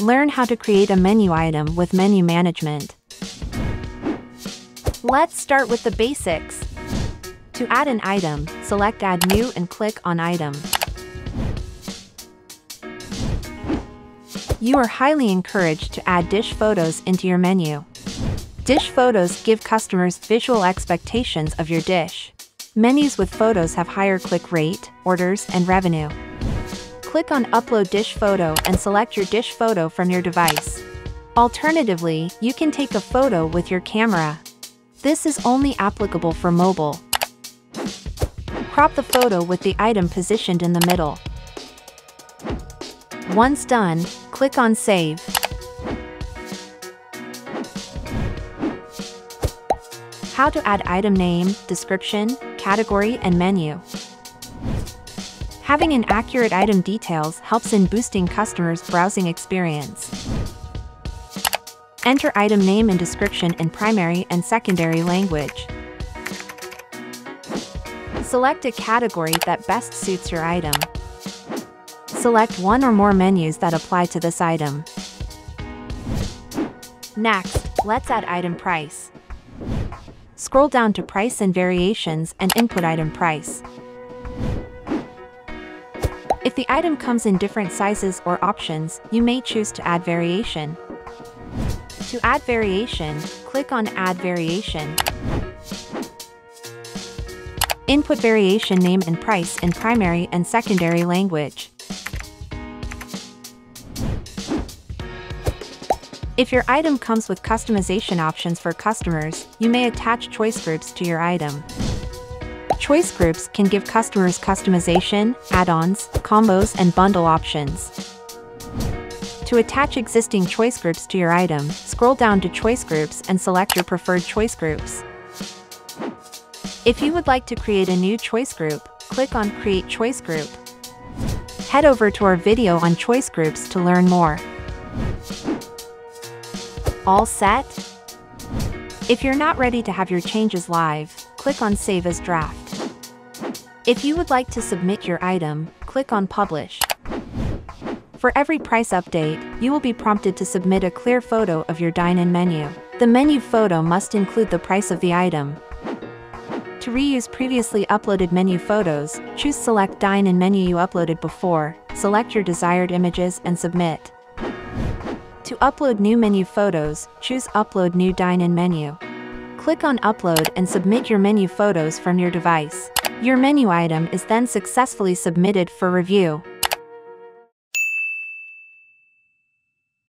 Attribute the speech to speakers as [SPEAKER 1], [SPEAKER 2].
[SPEAKER 1] Learn how to create a menu item with menu management. Let's start with the basics. To add an item, select Add New and click on Item. You are highly encouraged to add dish photos into your menu. Dish photos give customers visual expectations of your dish. Menus with photos have higher click rate, orders, and revenue. Click on Upload Dish Photo and select your dish photo from your device. Alternatively, you can take a photo with your camera. This is only applicable for mobile. Crop the photo with the item positioned in the middle. Once done, click on Save. How to add item name, description, category, and menu. Having an accurate item details helps in boosting customers' browsing experience. Enter item name and description in primary and secondary language. Select a category that best suits your item. Select one or more menus that apply to this item. Next, let's add item price. Scroll down to Price and Variations and input item price. If the item comes in different sizes or options, you may choose to add variation. To add variation, click on Add Variation. Input variation name and price in primary and secondary language. If your item comes with customization options for customers, you may attach choice groups to your item. Choice groups can give customers customization, add-ons, combos, and bundle options. To attach existing choice groups to your item, scroll down to Choice Groups and select your preferred choice groups. If you would like to create a new choice group, click on Create Choice Group. Head over to our video on choice groups to learn more. All set? If you're not ready to have your changes live, click on Save as Draft. If you would like to submit your item, click on Publish. For every price update, you will be prompted to submit a clear photo of your dine-in menu. The menu photo must include the price of the item, to reuse previously uploaded menu photos, choose Select Dine in menu you uploaded before, select your desired images and submit. To upload new menu photos, choose Upload New Dine in menu. Click on Upload and submit your menu photos from your device. Your menu item is then successfully submitted for review.